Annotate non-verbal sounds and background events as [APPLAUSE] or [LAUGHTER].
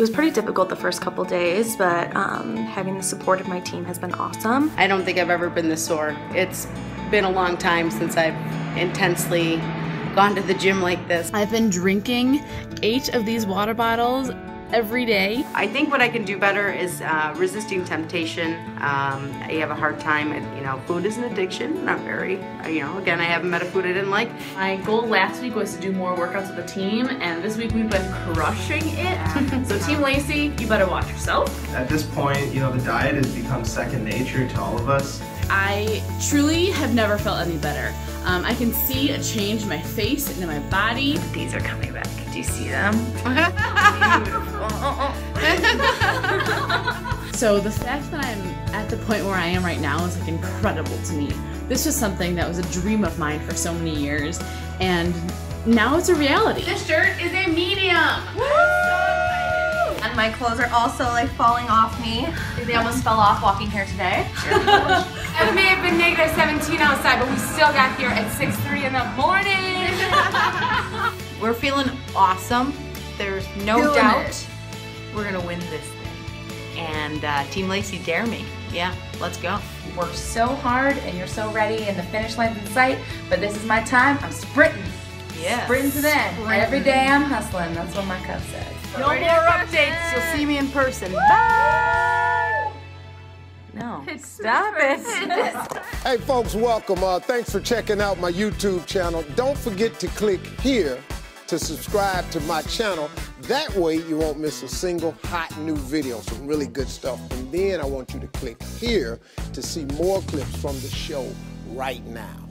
It was pretty difficult the first couple days, but um, having the support of my team has been awesome. I don't think I've ever been this sore. It's been a long time since I've intensely gone to the gym like this. I've been drinking eight of these water bottles every day. I think what I can do better is uh, resisting temptation. Um, I have a hard time, and you know, food is an addiction. Not very, you know. Again, I haven't met a food I didn't like. My goal last week was to do more workouts with the team, and this week we've been crushing it. [LAUGHS] so, Team Lacey, you better watch yourself. At this point, you know, the diet has become second nature to all of us. I truly have never felt any better. Um, I can see a change in my face and in my body. These are coming back. Do you see them? [LAUGHS] so the fact that I'm at the point where I am right now is like incredible to me. This was something that was a dream of mine for so many years, and now it's a reality. This shirt is a medium. And my clothes are also like falling off me. They almost fell off walking here today. it may have been negative 17 outside, but we still got here at 6.30 in the morning. [LAUGHS] We're feeling awesome. There's no Doing doubt it. we're gonna win this thing. And uh, Team Lacey, dare me. Yeah, let's go. You work so hard and you're so ready and the finish line's in sight, but this is my time. I'm sprinting. Yeah. Sprinting to the end. Every day I'm hustling. That's what my cup says. No more updates. You'll see me in person. Bye. No, stop it. [LAUGHS] Hey folks, welcome. Uh, thanks for checking out my YouTube channel. Don't forget to click here to subscribe to my channel. That way you won't miss a single hot new video, some really good stuff. And then I want you to click here to see more clips from the show right now.